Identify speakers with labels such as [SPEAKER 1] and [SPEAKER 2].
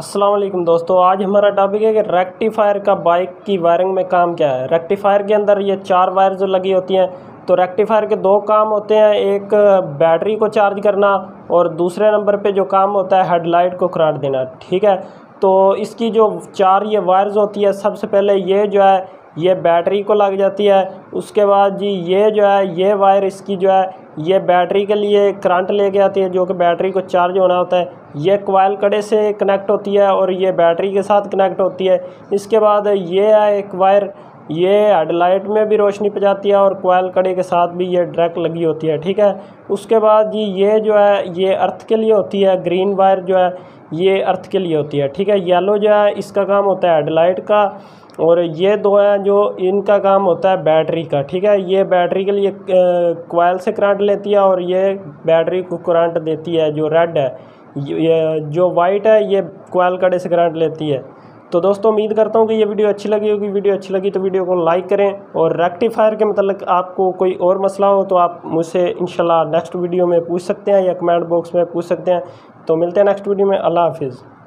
[SPEAKER 1] वालेकुम दोस्तों, आज हमारा टॉपिक है कि रेक्टिफायर का बाइक की वायरिंग में काम क्या है। रेक्टिफायर के अंदर ये चार वायर जो लगी होती हैं तो रेक्टिफायर के दो काम होते हैं, एक बैटरी को चार्ज करना और दूसरे नंबर पे जो काम होता है हेडलाइट को कराट देना, ठीक है? तो इसकी जो चार ये वायर्स होती है, सबसे पहले ये जो है, ये बैटरी को लग जाती है उसके बाद जी, ये जो है, ये वायर इसकी जो है, ये बैटरी के लिए करंट लेके आती है, जो कि बैटरी को चार्ज होना होता है। ये कोयल कड़े से कनेक्ट होती है और ये बैटरी के साथ कनेक्ट होती है। इसके बाद ये है एक वायर, ये हेडलाइट में भी रोशनी पजाती है और कोयल कड़े के साथ भी ये ड्रैक लगी होती है, ठीक है? उसके बाद जी, ये जो है, ये अर्थ के लिए होती है, ग्रीन वायर जो है, ये अर्थ के लिए होती है, ठीक है? येलो जो है, इसका काम होता है हेडलाइट का। और ये दो हैं जो इनका काम होता है बैटरी का, ठीक है? ये बैटरी के लिए कोयल से करंट लेती है और ये बैटरी को करंट देती है, जो रेड है, ये जो वाइट है, ये कोयल कड़े से करंट लेती है। तो दोस्तों, उम्मीद करता हूँ कि ये वीडियो अच्छी लगी होगी। वीडियो अच्छी लगी तो वीडियो को लाइक करें और रेक्टिफायर के मतलब आपको कोई और मसला हो तो आप मुझसे इंशाल्लाह नेक्स्ट वीडियो में पूछ सकते हैं या कमेंट बॉक्स में पूछ सकते हैं। तो मिलते हैं नेक्स्ट वीडियो में। अल्लाह हाफिज़।